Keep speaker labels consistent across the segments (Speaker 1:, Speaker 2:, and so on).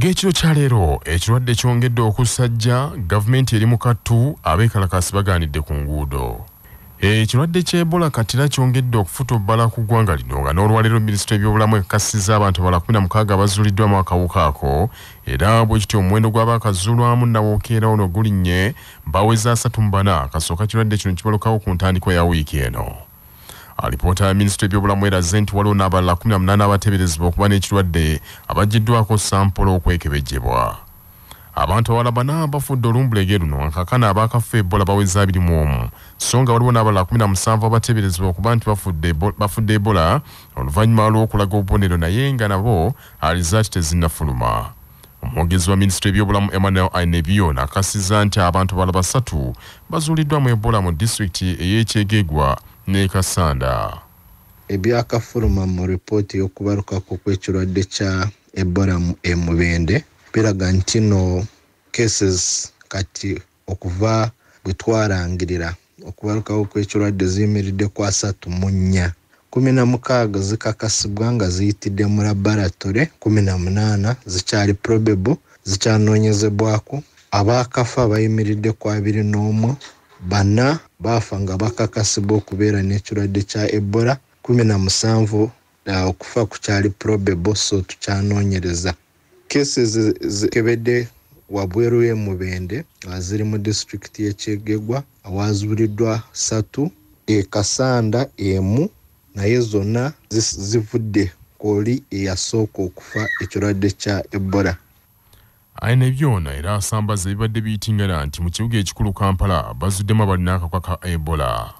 Speaker 1: og'ekiro kyaleero ekirwadde kyongedde okusajja gavumenti eri mu kattu abeekalakasi bagaanidde ku nguudo. Ekirwadde ky'ebola kati era kyongedde okufuta obbala ku ggwanga lino nga n'olwaleero minisitule ebyobulamu ekakasizza abantu abala 16 abazuuliddwamu akawuka ako era bwe kityo omuwendo gw'abaakazuulwamu nawokeera ono gulinnye baweza 34 kasooka kirwadde kino kibalukawo ku ntandikwa ya wiiki eno alipoota ya minisitule ebyobulamu eraze nti waliwo n'abalala 18 abateeberezebwa okuba n'ekirwadde abaggiddwako sampolo okwekebejjebwa. Abantu awala bana bafudde olumbulege luno nkakana abakafa ebola baweza 21 so nga waliwo n'abalala 17 abateeberezebwa okuba nti bafudde ebola oluvannyuma lw'okulaga obubonero naye nga nabo alizaati tezinnafuluma. Omwogezi wa minisitule ebyobulamu emmanuel ainebio nakasiza nti abantu bala basatu bazuuliddwa mu ebola mu disitulikiti ey'ekyegegwa ne kasanda.
Speaker 2: Ebyakafuluma mu ripooti y'okubalukako kw'ekirwadde kya ebola emubende biraga nti no cases kati okuva bwe twarangirira okubalukawo kw'ekirwadde ziyimiridde ku asatu mu nnya. Kumi na mukaaga zikakasibwa nga ziyitidde mu laboratore kumi na munaana zikyali probable zikyanoonyezebwako. Abaakafa bayimiridde ku abiri n'omu bana baafa nga bakakasibwa okubeera n'ekirwadde kya ebola kumi na musanvu okufa kukyali probable so tukyanoonyereza. Kesi zikebedde wabweru y'emubende ziri mu disitulikiti y'ekyegegwa awazuuliddwa satu ekasanda emu naye zonna zivudde kwoli eyasooka okufa ekirwadde kya ebola
Speaker 1: ayina ebyona era asambaza ebibadde biyitingana nti mu kibuga ekikulu kampala bazuddemu abalina akakwa ka ebola.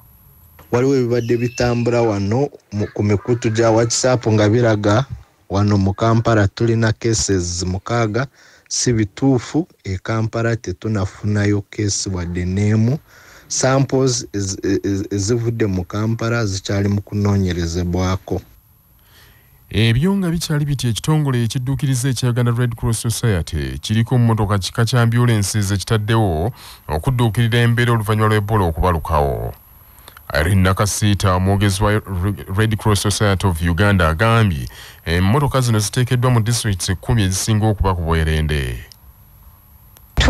Speaker 2: Waliwo ebibadde bitambula wano ku mikutu gya whatsapp nga biraga wano mu kampala tulina cases mukaaga si bituufu e kampala tetunafunayo kesi wadde n'emu. Samples ezivudde mu kampala zikyali mu kunoonyerezebwako
Speaker 1: ebyo nga bikyali biti ekitongole ekidduukiriza ekya uganda red cross society kiriko mu motoka kika kya ambulensi zekitaddewo okudduukirira embeera oluvannyuma lw'ebola okubalukawo. Irene nakasiita omwogezi wa red cross society of uganda agambye emmotoka zino ziteekeddwa mu disitulikiti ekkumi ezisinga okuba ku bwerende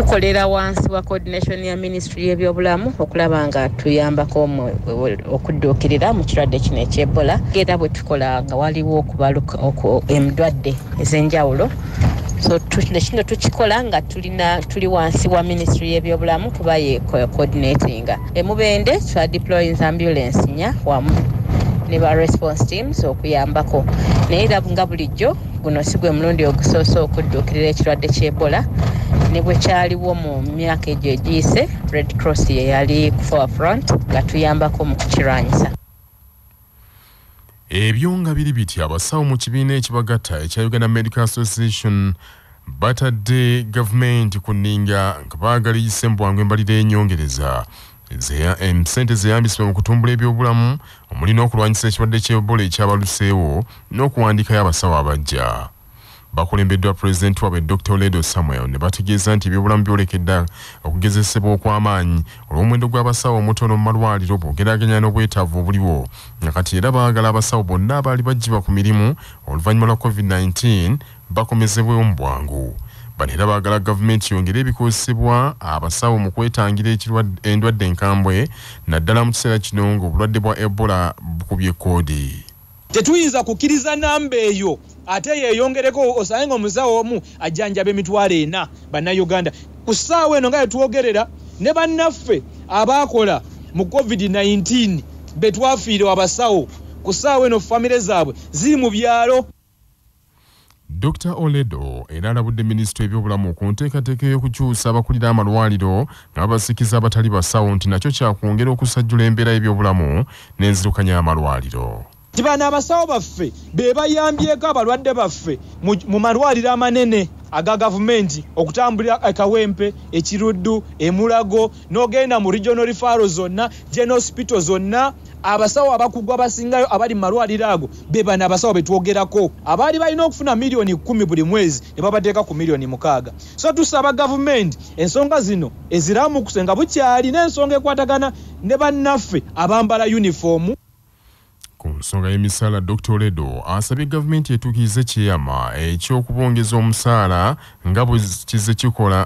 Speaker 3: tukolera wansi wa coordination ya ministry y'ebyobulamu okulaba nga tuyambako okudduukirira mu kirwadde kino ekyebola. Era bwe tukola nga waliwo okubaluka endwadde ez'enjawulo. So kino tukikola nga tulina tuli wansi wa ministry y'ebyobulamu kuba ye coordinatinga emubende twa deployins ambulance nya wamu ne ba response teams okuyambako. Naye era nga bulijjo guno si gwe mulundi ogusoose okudduukirira ekirwadde ky'ebola ne bwe kyaliwo mu myaka egyo egiyise red cross ye yali ku forefront nga tuyambako mu kukirwanyisa.
Speaker 1: Ebyo nga biri biti abasawo mu kibiina ekibagatta ekya uganda medical association batadde gavumenti ku nninga nga baagaliyise mu bwangu embalira enyongereza. Sente zeyambisibwa mu kutumbula ebyobulamu omuli n'okulwanyisa ekirwadde ky'ebola ekyabaluseewo n'okuwandiikayo abasawo abajja bakulembeddwa pulezidenti waabwe dr. Oledo samuel ne bategeeza nti ebyobulamu byolekedde okugezesebwa okw'amaanyi olw'omuwendo gw'abasawo omutono mu malwaliro bwogeraganya n'obwetaavu obuliwo. Nga kati era baagala abasawo bonna abaali baggibwa ku mirimu oluvannyuma lwa covid-19 bakomezebwewo mu bwangu. Bano era baagala gavumenti yongere ebikozesebwa abasawo mu kwetangira endwadde enkambwe naddala mu kiseera kino ng'obulwadde bwa ebola bukubye koodi
Speaker 4: tetuyinza kukkiriza namba eyo. Ate yeeyongereko osange nga omusawo omu ajjanjaba emitwalo ena bannayuganda. Ku ssaawa eno nga yetwogerera ne bannaffe abaakola mu covid-19 be twafiire abasawo. Ku ssaawa eno famire zaabwe ziri mu byalo.
Speaker 1: Dr oledo era alabudde minisitule ebyobulamu ku nteekateeka y'okukyusa abakulira amalwaliro nga babasikiza abatali basawo nti nakyo kyakwongera okusajjula embeera y'ebyobulamu n'enzirukanya y'amalwaliro
Speaker 4: nti bano abasawo baffe be bayambyeko abalwadde baffe mu malwaliro amanene aga gavumenti okutambulira ekawempe ekiruddu emulago n'ogenda mu regional refaro zonna general hospital zonna. Abasawo abakugwa abasingayo abali mu malwaliro ago be bano abasawo betwogerako abaali balina okufuna miliyoni kumi buli mwezi ne babateeka ku miliyoni mukaaga. So tusaba gavumenti ensonga zino eziramukuse nga bukyali n'ensonga ekwatagana ne bannaffe abambala yunifoomu
Speaker 1: ku nsonga y'emisaala dr oledo asabye gavumenti etuukirize kyeyama eky'okubongeza omusaala nga bwe kize kikola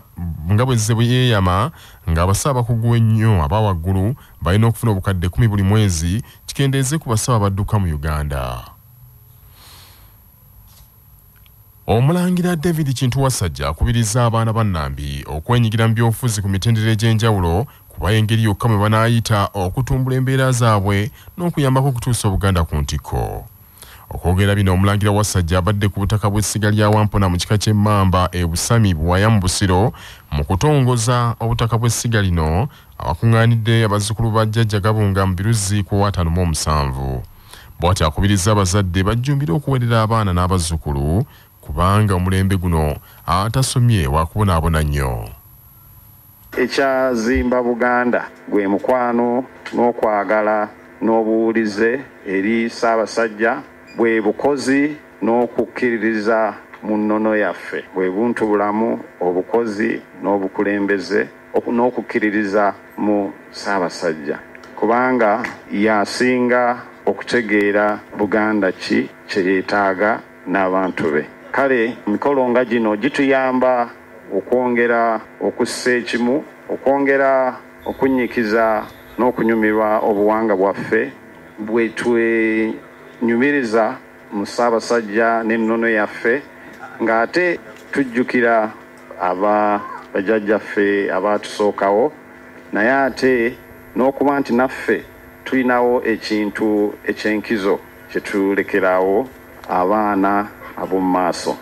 Speaker 1: nga bwe zize bwe yeeyama ng'abasaabakugu ennyo aba waggulu balina okufuna obukadde kumi buli mwezi kikendeeze ku basaaba badduka mu uganda. Omulangira david kintu wasajja akubiriza abaana ba nnambi okwenyigira mu byobufuzi ku mitendera egy'enjawulo kuba engeri yokka mwe banaayita okutumbula embeera zaabwe n'okuyambako okutuusa obuganda ku ntikko. Okwogera bino omulangira wasajja abadde ku butaka bw'essiga lya wampona mu kika ky'emmamba e busami buwaya mu busiro mu kutongoza obutaka bw'essiga lino abakuŋŋaanidde abazzukulu ba jjajja gabunga mu biruzi ku wataano mu omusanvu. Bw'ati akubiriza abazadde bajjumbire okuwerera abaana n'abazzukulu kubanga omulembe guno atasomye wakubonaabona nnyo
Speaker 5: ekyazimba buganda gwe mukwano n'okwagala n'obuwulize eri ssaabasajja bwe bukozi n'okukkiririza mu nnono yaffe bwe buntu bulamu obukozi n'obukulembeze n'okukkiririza mu ssaabasajja. Kubanga yasinga okutegeera buganda ki kye yeetaaga n'abantu be. Kale emikolo nga gino gituyamba okwongera okussa ekimu okwongera okunnyikiza n'okunyumirwa obuwanga bwaffe. Bwe twenyumiriza mu ssaabasajja n'ennono yaffe ng'ate tujjukira aba bajjajjaffe abaatusookawo naye ate n'okuba nti naffe tulinawo ekintu ekyenkizo kye tulekerawo abaana ab'omu maaso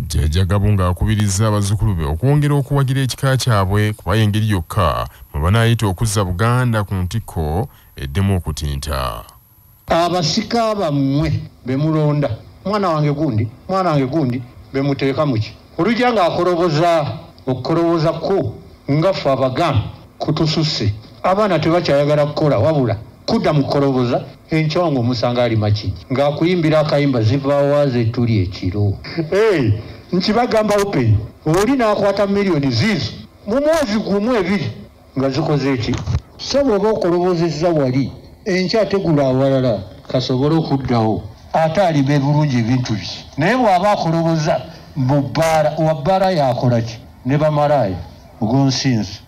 Speaker 1: jjajja gabunga akubiriza abazzukulu be okwongera okuwagira ekika kyabwe kuba engeri yokka mwe banaayita okuzza buganda ku ntikko eddemu okutinta.
Speaker 6: Abasika bammwe bemulonda mwana wange gundi mwana wange gundi bemuteeka muki olujja ng'akoloboza okukoloboza kwo nga ffe abaganda kutususse. Abaana tebakyayagala kukola wabula kudda mu kukoloboza enkyawo ng'omusanga ali makingi ng'akuyimbira akayimba zivaawaze tuli ekiro. Hey, nkibagamba open oli n'akwata miliyoni ziizo mu mwezi gumu ebiri nga zikoze eki so bw'oba okolobozezza wali enkya tegula awalala kasobole okuddawo ate alime bulungi ebintu bye. Naye bw'aba akoloboza mu bbaala wa bbaala yakola ki? Ne bamalaayo ogonsinzi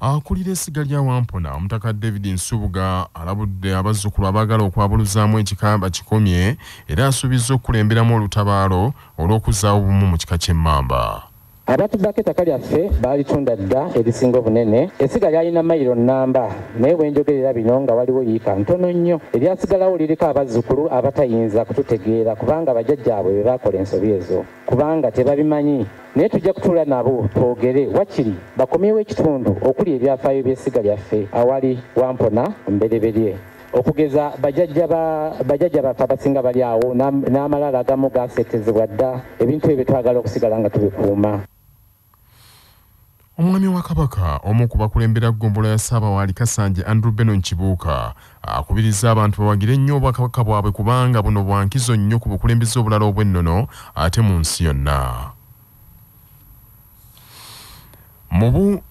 Speaker 1: akulira essiga lya wampona. Omutaka david nsubuga alabudde abazzukulu abaagala okwabuluzaamu ekikamba kikomye era asuubizza okukulemberamu olutabaalo olw'okuzaawo obumu mu kika ky'emmamba
Speaker 7: abatuddako ettaka lyaffe baalitunda dda erisinga obunene essiga lyalina mayiro nnamba. Naye bwenjogerera bino nga waliwo yiika ntono nnyo. Eryasigalawo liriko abazzukulu abatayinza kututegeera kubanga bajjajjaabwe be baakola ensobi ezo. Kubanga tebabimanyi. Naye tujja kutuula nabo twogere. Wakiri bakomyewo ekitundu okuli ebyafaayo by'essiga lyaffe awali wampona mbereberye okugeza bajjajja baffe abasinga bali awo n'amalala agamu gaseetezebwa dda. Ebintu ebyo twagala okusigala nga tubikuuma
Speaker 1: omwami wa kabaka omu ku bakulembera ggombolola ya ssaabawaali kasanje andrew benon kibuuka akubiriza abantu bawagire ennyo obwakabaka bwabwe kubanga buno bwankizo nnyo ku bukulembeze obulala obw'ennono ate mu nsi yonna. Mubu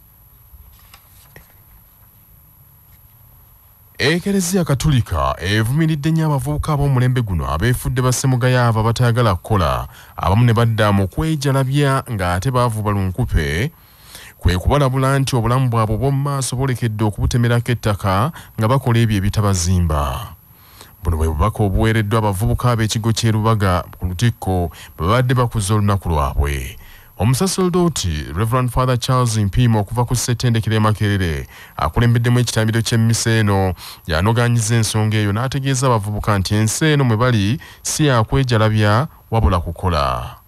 Speaker 1: ekereziya katulika evumiridde nnyo abavubuka ab'omulembe guno abeefudde bassemugayaava abatayagala kukola. Abamu ne badda mu kwejalabya ng'ate baavuba lunkupe kwe kubalabula nti obulamu bwabwe obw'omu maaso bolekedde okubutemerako ettaka nga bakola ebyo ebitabazimba buno bwe bubaka obuweereddwa abavubuka ab'ekigo ky'e lubaga ku lutikko bwe babadde bakuza olunaku lwabwe. Omusaserodooti reverand father charles mpiima okuva ku ssettendekero e makerere akulembeddemu ekitambiro ky'emmisa eno yanoganyiza ensonga eyo n'ategeeza abavubuka nti ensi eno mwe bali si yakwejalabya wabula kukola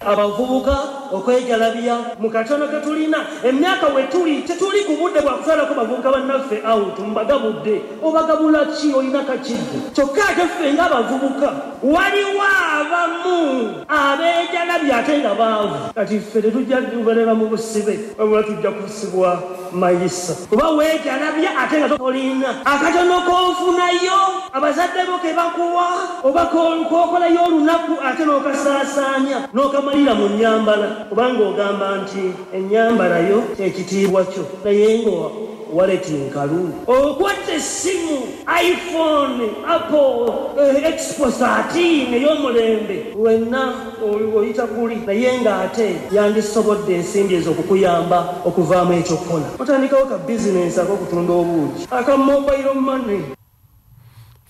Speaker 8: abavubuka okwejalabya mu katono ke tulina emyaka we tuli tetuli ku budde bwa kutwalako bavubuka bannaffe. Awutu mbagabudde obagabula ki olina kakidde kyokka ate ffe ng'abavubuka waliwo abamu abeejalabya ate nga baavu. Kati ffe tetujja kubeerera mu busibe wabula tujja kusibwa mayisa. Kuba weejalabya ate nga tolina. Akatono k'ofunayo abazadde bo ke bakuwa oba kokolayo olunaku ate n'okasaasaanya n'okamalira mu nnyambala. Kubanga ogamba nti ennyambala yo kyekitiibwa kyo naye nga waleti nkalu. Okwata essimu iphone apple eh, expo 13 ey'omulembe. Wenna oyita guli naye ng'ate yandisobodde ensimbi ezo okukuyamba okuvaamu ekyokukola otandikawo ka bizinensi ak'okutunda obuugi aka mobile money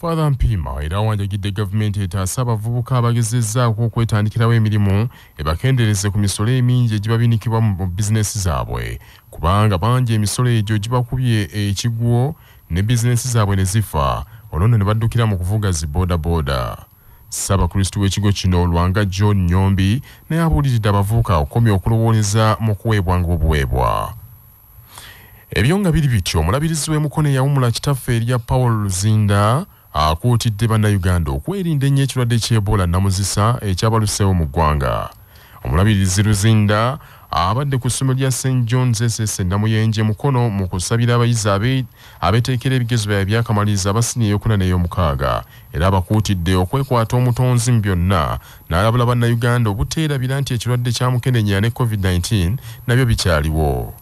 Speaker 1: father mpiima era wanjagidde gavumenti etaasa abavubuka abagezezzaako okwetandikirawo emirimu ebakendereze ku misolo emingi egibabinikibwa mu bizinesi zaabwe. Kubanga bangi emisolo egyo gibakubye ekigwo ne bizinesi zaabwe ne zifa olwo nno ne baddukira mu kuvuga zi boodabooda ssaabakristu w'ekigo kino lwanga john nyombi naye abuuliridde abavubuka okukomya okulowooleza mu kuweebwanga obuweebwa. Ebyo nga biri bityo omulabirizi w'emukono eyawumula kitaffe erya paul luzinda akuutidde bannayuganda okwerinda ennyo ekirwadde ky'ebola namuzisa ekyabaluseewo mu ggwanga. Omulabirizi luzinda abadde ku ssomero lya st johns ss namuyenje mukono mu kusabira abayizi abe- abeeteekera ebigezo byabwe byakamaliriza abasini eyokuna n'ey'omukaaga. Era abakuutidde okwekwata omutonzi mu byonna n'alabula bannayuganda obuteerabira nti ekirwadde kya mukenenya ne covid-19 nabyo bikyaliwo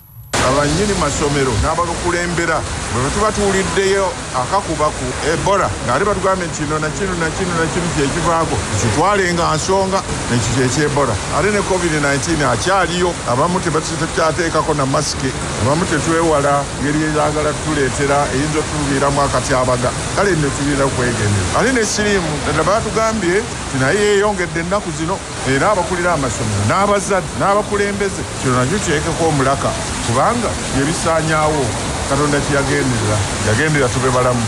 Speaker 9: abannyini masomero n'abalukulembera bwe batuba tuwuliddeyo akakuba ku ebola ng'ate batugambye nti kino nakino nakino nakino kyekivaako kitwalenga nsonga nekyo kyekyebola ate ne covid-19 akyaliyo abamu tebatakyateekako na masike abamu tetwewala ngeri eyagala tuleetera eyinza otuviiramu akatyabaga kale nno tulina kwegendera ate ne siriimu ddala batugambye nti naye yeeyongedde ennaku zino era abakulira amasomero n'abazadde n'abakulembeze kino nakyo kyekeko omulaka kubanga yebisaanyaawo katonda kyeyagenderera yagenderera tube balamu.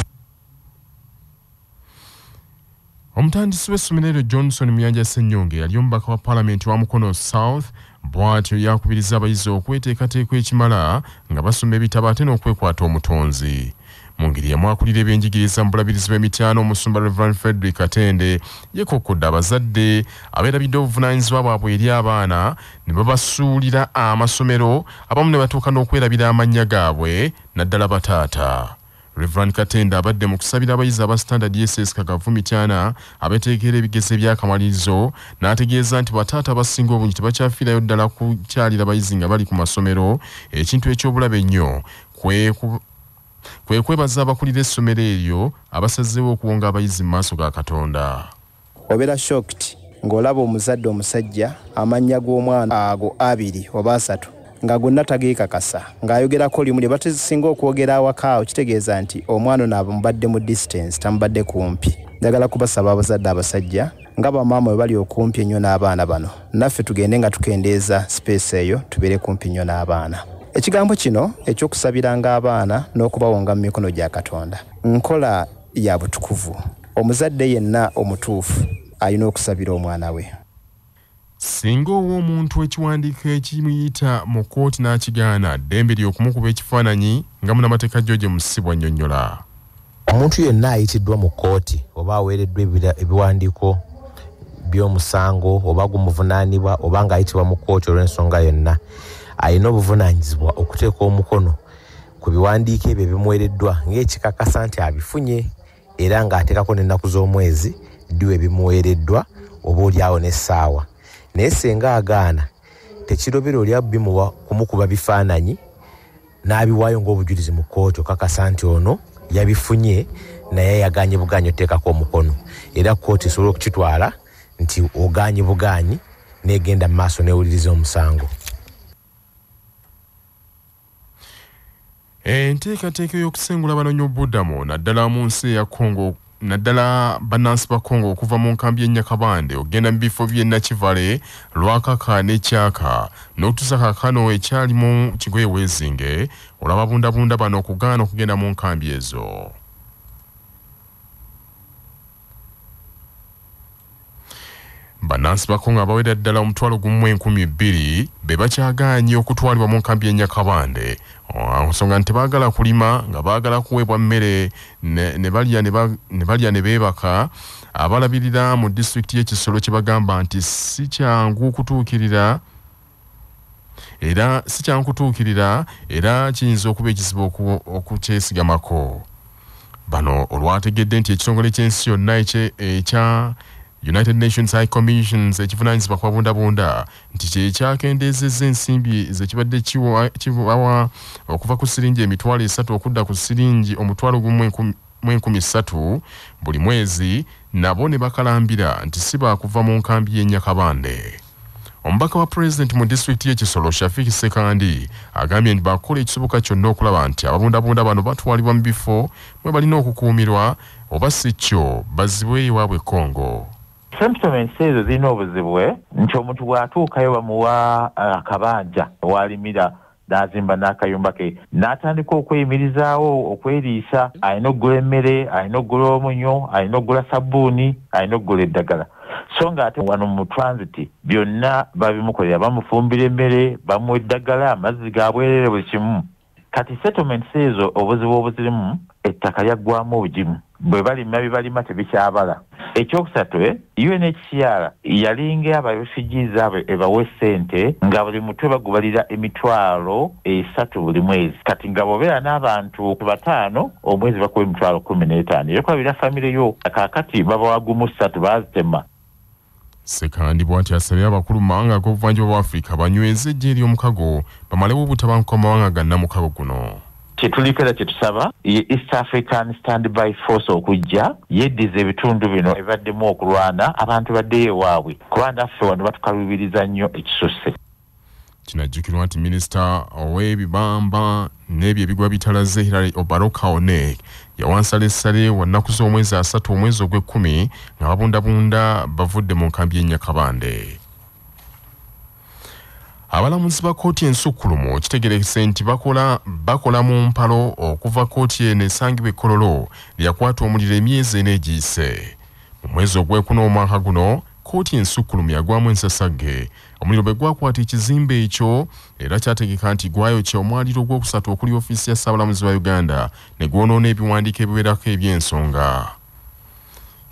Speaker 1: Omutandisi w'essomero eryo johnson muyanja ssennyonge yali omubaka wa paalamenti wa mukono south bw'atyo yakubiriza abayizi okweteekateeka ekimala nga basoma ebitabo ate n'okwekwata omutonzi mu ngeri yamwakulira ebyenjigiriza mu bulabirizi bw'emityano omusumba reverand frederick atende yekokkodde abazadde abeerabidde obuvunaanyizibwa bwabwe eri abaana ne babasuulira amasomero abamu ne batuuka n'okwerabira amannya gaabwe naddala bataata. Reverand katende abadde mu kusabira abayizi aba standard ss kagavu mityana abeteekera ebigezo ebyakamalirizo n'ategeeza nti bataata abasinga obungi tebakyafiirayo ddala kukyalira abayizi nga bali ku masomero ekintu ekyobulabe ennyo kwe kwebaza abakulira essomero eryo abasazeewo okuwonga abayizi mu maaso ga katonda.
Speaker 10: Obeera shocked ng'olaba omuzadde omusajja amannya g'omwana ago abiri oba asatu nga gonna tageekakasa ng'ayogerako limu lye batezisinga okwogera awaka awo kitegeeza nti omwana ono amubadde mu distance tamubadde kumpi. Njagala kubasaba abazadde abasajja nga bamaama bwe bali okumpi ennyo n'abaana bano. Naffe tugende nga tukendeeza sipeesi eyo tubeere kumpi nnyo n'abaana ekigambo kino ekyokusabiranga abaana n'okubawonga mu mikono gya katonda. Nkola ya butukuvu. Omuzadde yenna omutuufu alina okusabira omwana we.
Speaker 1: Singa owa omuntu ekiwandiiko ekimuyita mu kkooti n'akigaana ddembe lye okumukuba ekifaananyi nga munamateeka george musibwa nnyonnyola.
Speaker 11: Omuntu yenna ayitiddwa mu kkooti oba aweereddwa ebiwandiiko by'omusango oba gumuvunaanibwa oba ng'ayitibwa mu kkooti olw'ensonga yonna alina obuvunaanyizibwa okuteeka omukono ku biwandiiko ebyo ebimuweereddwa ng'ekikakasa nti abifunye era ng'ateekako n'ennaku z'omwezi ddiwa ebimuweereddwa oba oliawo n'essaawa. Naye senga agaana tekirobera oli abimuwa kumukuba bifaananyi n'abiwaayo ng'obujulizi mu kkooti okakasa nti ono yabifunye naye yaganye buganyi oteekako omukono. Era kkooti esobola okukitwala nti oganye buganyi negenda mu maaso newuliriza omusango
Speaker 1: enteekateeka ey'okusengula abanoonyiboobubudamu naddala mu nsi eya congo naddala bannansi ba congo okuva mu nkambi y'ennyakabande okugenda mu bifo by'e nakivale lwakaka n'ekyaka n'okutuusa kaakano ekyali mu kigoye weezinge olw'ababundabunda bano okugaana okugenda mu nkambi ezo bannansi ba kongo abawera ddala omutwalo gumu mu enkumi bbiri be bakyagaanye okutwalibwa mu nkambi y'ennyakabande nsonga nti tebaagala kulima nga baagala kuweebwa mmere ne balya ne beebaka. Abalabirira mu disitulikiti y'ekisolo kye bagamba nti si kyangu kutuukirira era si kyangu kutuukirira era kiyinza okuba ekizibu oku- okukyesigamako. Bano olwategedde nti ekitongole ky'ensi yonna ekya united nations high commissions ekivunanyizibwa ku babundabunda nti kyekyakendezezza ensimbi zekibadde kibawa okuva ku siringi emitwalo esatu okudda ku siringi omutwalo gumu mu enkumi ssatu buli mwezi nabo ne bakalambira nti si baakuva mu nkambi y'ennyakabande omubaka wa pulezidenti mu disitulikiti y'ekisolo shafiki sekandi agambye nti bakola ekisoboka kyonna okulaba nti ababundabunda bano batwalibwa mu bifo mwe balina okukuumirwa oba si kyo bazibwe ewaabwe e kongo
Speaker 12: settlements ezo zirina obuzibwe nti omuntu bw'atuukayo bamuwa uh, akabanja walimira n'azimba n'akayumba ke n'atandika okweyimirizaawo okweriisa alina okugula emmere alina okugula omunyo alina okugula sabbuuni alina okugula eddagala. So nga ate wano mu transit byonna babimukolera bamufumbira emmere bamuwa eddagala amazzi ga bwerere buli kimu. Kati settlements ezo obuzibu obuzirimu ettaka lyaggwamu obugimu bwe balima bibalima tebikyabala. Ekyokusatu unhcr yalinga abarefugees abo ebawa essente nga buli mutwe bagubalira emitwalo esatu buli mwezi. Kati nga bobeera n'abantu bataano omwezi bakuba emitwalo kumi n'etaano. Eyokulabira famire yo kaakati babawa gumu ssatu baazitema.
Speaker 1: Sekandi bw'ati asabye abakulu mu mawanga ag'obuvanjuba bwa afirika banyweze ejje ery'omukago bamalewo obutabanguka mu mawanga gonna mukago guno
Speaker 12: kyetuliko era kyetusaba ye east african standby force okujja yeddiza ebitundu bino ebibaddemu okulwana abantu baddeyo ewaabwe kuba naffe wano batukalubiriza nnyo ekisusse.
Speaker 1: Kinajjukirwa nti minisita ow'ebibamba n'ebyo ebigwa bitalaze hilary obaroka onek yawansala essale wa nnaku z'omwezi asatu omwezi ogw'ekkumi nga babundabunda bavudde mu nkambi y'ennyakabande abalamuzi ba kkooti ensukkulumu kitegerekese nti bakola bakola mu mpalo okuva kkooti eno esangibwa ekkololo lyakwata omuliro emyezi ena egiyise. Mu mwezi ogwekuna omwaka guno kkooti ensukkulumu yagwamu ensasagge. Omuliro bwe gwakwata ekizimbe ekyo era kyategeka nti gwayokya omwaliro ogwokusatu okuli ofiisi ya ssaabalamuzi wa uganda ne gwonoona ebiwandiiko ebiwerako eby'ensonga.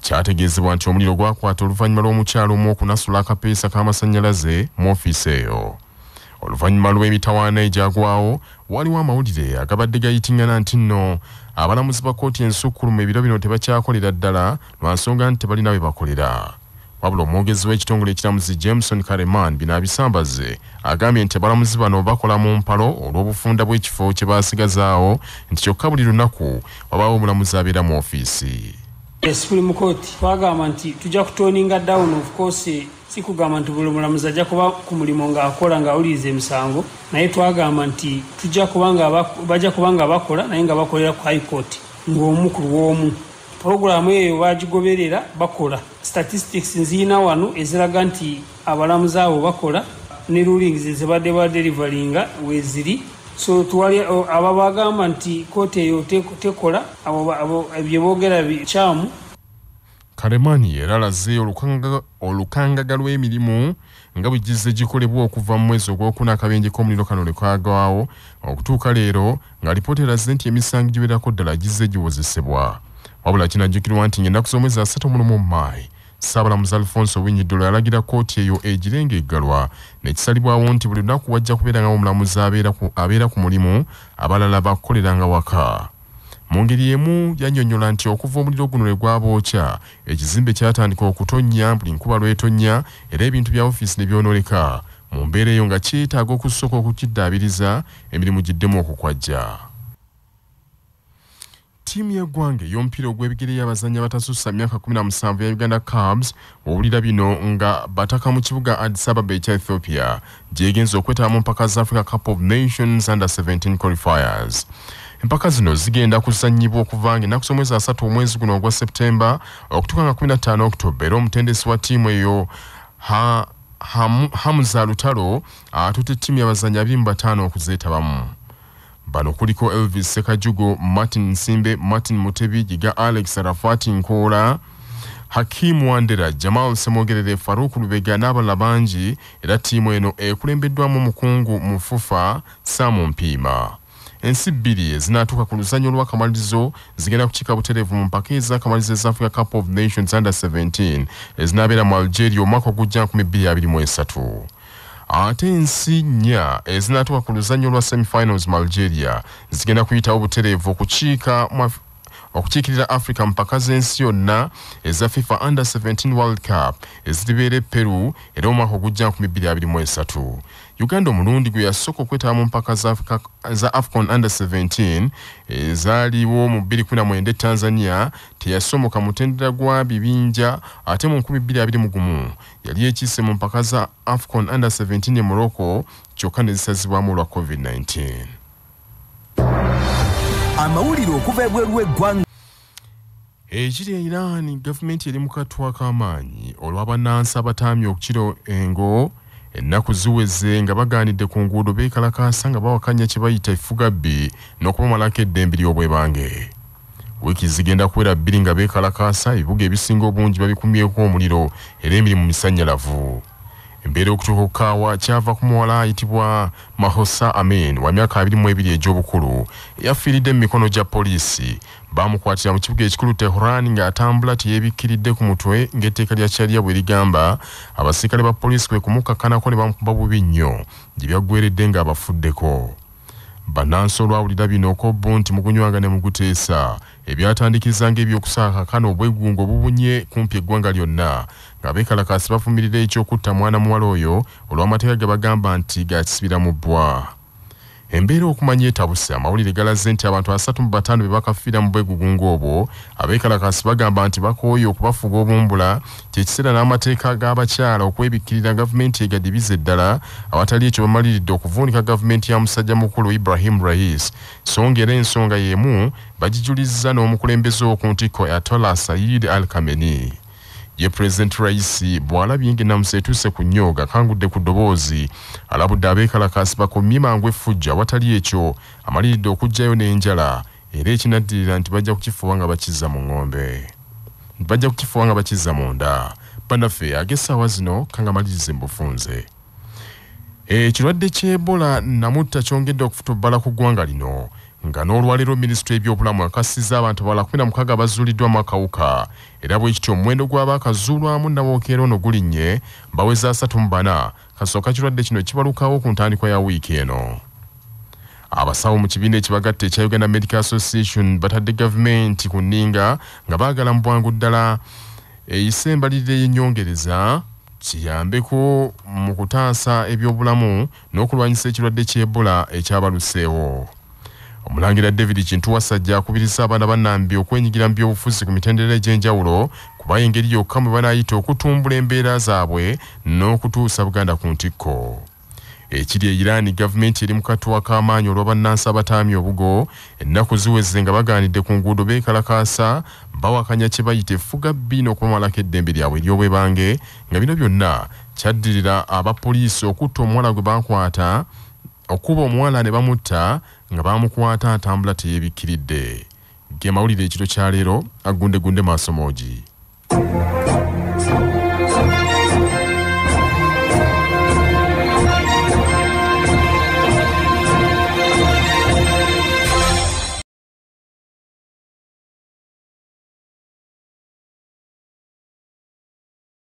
Speaker 1: Kyategeezebwa nti omuliro gwakwata oluvannyuma lw'omukyalo omu okunasula akapeesa k'amasannyalaze mu ofiisi eyo oluvannyuma lw'emitawaana egyagwawo waliwo amawulire agabadde gayitingana nti nno abalamuzi ba kkooti ensukkulumu ebiro bino tebakyakolera ddala lwa nsonga nti tebalina bwe bakolera. Wabula omwogezi w'ekitongole ekiramuzi jameson kareman bino abisambaze agambye nti abalamuzi bano bakola mu mpalo olw'obufunda bw'ekifo kye baasigazaawo nti kyokka buli lunaku wabaawo omulamuzi abeera mu ofiisi.
Speaker 13: Supreme court twagamba nti tujja kutoninga down of course si kugamba nti buli mulamuzi ajja kuba ku mulimu ng'akola ng'awuliriza emisango naye twagamba nti tujja bajja kuba nga bakola naye nga bakolera ku high court ng'omu ku lw'omu. Puroguramu eyo bagigoberera bakola. Statistics nziina wano eziraga nti abalamuzi abo bakola ne rulings ezibadde badelivaringa weziri so tuwali o- abo bagamba nti kooti eyo te- tekola abo ba- abo bye boogera bikyamu
Speaker 1: karemani era alaze olukanga- olukangaga lw'emirimu nga bwe gizze gikolebwa okuva mu mwezi ogwokuna akabenje k'omuliro kano lwe kagwawo okutuuka leero nga alipoota eraze nti emisango giwerako ddala gizze giwozesebwa wabula kinajjukirwa nti ng'ennaku z'omwezi asatu omulumu maayi saabalamuzi alfonso winyiddolo yalagira kkooti eyo egirenga eggalwa nekisalibwawo nti buli lunaku wajja kubeerangawo omulamuzi abeera ku- mulimu abalala bakukoleranga waka mu ngeri emu yannyonnyola nti okuva omuliro guno lwe gwabookya ekizimbe kyatandika okutonnya buli nkuba lw'etonnya era ebintu bya ofiisi ne byonooleka mu mbeera eyo nga kyetaaga okusooka okukiddaabiriza emirimu giddemu okukwajja. Ttiimu y'eggwanga ey'omupiira ogw'ebigere y'abazannyi abatasussa myaka 17 ya uganda cabs owulira bino nga bataka mu kibuga addis ababa ekya ethiopia gyegenza okwetaba mu mpaka za africa cup of nations under 17 qualifiers empaka zino zigenda kuzannyibwa okuva nga ennaku z'omwezi asatu omwezi guno ogwa septemba okutuuka nga 15 oktoba era omutendesi wa ttiimu eyo ha, Ham- hamza lutalo atutte ttiimu y'abazannyi abiri mu bataano okuzeetabamu bano kuliko elvis sekajugo martin nsimbe martin mutebi giga alex arafati nkoola hakimu wandera jamal semogerere faruk lubega n'abalala bangi era ttiimu eno ekulembeddwamu omukungu mufufa samu mpiima ensi bbiri ezinaatuuka ku luzannya olw'akamalirizo zigenda kukiika butereevu mu mpaka ez'akamalirizo eza africa cup of nations under 17 ezinaabeera mu algeria omwaka ogujja 2023 ate ensi nnya ezinaatuuka ku luzannya olwa semifinals mu algeria zigenda kuyitawo butereevu okukiika okukiikirira africa mpaka z'ensi yonna eza fifa under 17 world cup. Eziribeera e peru era omwaka ogujja 2023 uganda omulundi gwe yasooka okwetaba mu mpaka za, afcon under 17 ezaaliwo mu 2019 tanzania teyasomoka mutendera gwa bibinja ate mu 2021 yali ekiise mu mpaka za afcon under 17 e morocco kyokka ne zisazibwamu olwa covid-19
Speaker 14: amawulire okuva ebweru w'eggwanga.
Speaker 1: Ekiri e iran gavumenti eri mu katwa k'amaanyi olw'abannansi abataamye okukira engo ennaku ziweze nga bagaanidde ku nguudo beekalakaasa nga bawakanya kye bayita effugabbi n'okubamalako eddembe ly'obwebange wiiki zigenda kuwera bbiri nga beekalakaasa ebibuga ebisinga obungi babikumyeko omuliro era emirimu misanyalavu embeera okutuuka okukaawa kyava ku muwala ayitibwa mahosa amin wa myaka 22 egy'obukulu. Eyafiiridde mu mikono gya poliisi. Bamukwatira mu kibuga ekikulu tehuran ng'atambula teyeebikkiridde ku mutwe ng'etteeka lya kyaliya bwe ligamba. Abasirikale ba poliisi kwe kumukakkanako ne bamukuba bubi nnyo. Gye byaggweredde ng'abafuddeko. Bannansi olwawulira bino okobbo nti mugunywanga ne muguteesa ebyatandikiriza ng'ebyokusaakakana obwegungo obubunye kumpi eggwanga lyonna. Nga beekalakaasi bafumirira ekyokutta mwana muwala oyo olw'amateeka ge bagamba nti gakisibira mu bbwa embeera okumanya etabuse amawulire galaze nti abantu asatu mu bataano be bakafiira mu bwegugungo obwo abeekalakaasi bagamba nti bakooye okubafuga obumbula kyekiseera n'amateeka g'abakyala okwebikkirira gavumenti egadibiza eddala awatali ekyo bamaliridde okuvuunika gavumenti ya musajja mukulu ibrahim rais. So nga era ensonga y'emu bagijulizza n'omukulembeze w'oku ntikko atola sayid al kameni ye pulezidenti raisi. Bw'alabye ng'ennamusa etuuse ku nnyo kangudde ku ddoboozi alabudde abeekalakaasi bakomye mangu effujja awatali ekyo amaliridde okuggyayo n'enjala. Era ekinaddirira nti bajja kukifuuwa nga bakizza mu ŋŋombe bajja kukifuuwa nga bakizza munda. Bannaffe ag'essaawa zino kanga malirize mu bufunze. Ekirwadde ky'ebola namutta kyongedde okufuta obbala ku ggwanga lino nga n'olwaleero minisitule y'ebyobulamu akasizza abantu bala 16 bazuuliddwamu akawuka. Era bwe kityo omuwendo gw'abaakazuulwamu nabookeera ono gulinnye baweza 34 kasooka kirwadde kino kibalukawo ku ntandikwa ya wiiki eno. Abasawo mu kibiina ekibagatta ekya uganda medical association batadde gavumenti ku nninga nga baagala mu bwangu ddala. Eyise embalirira y'ennyongereza kiyambeko mu kutaasa ebyobulamu n'okulwanyisa ekirwadde ky'ebola ekyabaluseewo omulangira david kintu wasajja akubiriza abaana bannambi okwenyigira mu byobufuzi ku mitendera egy'enjawulo kuba engeri yokka mwe banaayita okutumbula embeera zaabwe n'okutuusa buganda ku ntikko. Ekiri e iran gavumenti eri mu katuwa k'amaanyi olw'abannansi abataamya obugo ennaku ziweze nga bagaanidde ku nguudo beekalakaasa bawakanya kye bayita effuga bbi n'okubamalako eddembe lyabwe ery'obwebange nga bino byonna kyaddirira abapoliisi okutta omuwala gwe bakwata okuba omuwala ne bamutta nga baamukwata atambula teyeebikkiridde ge mawulire ekiro kya leero agundegunde maaso moogi.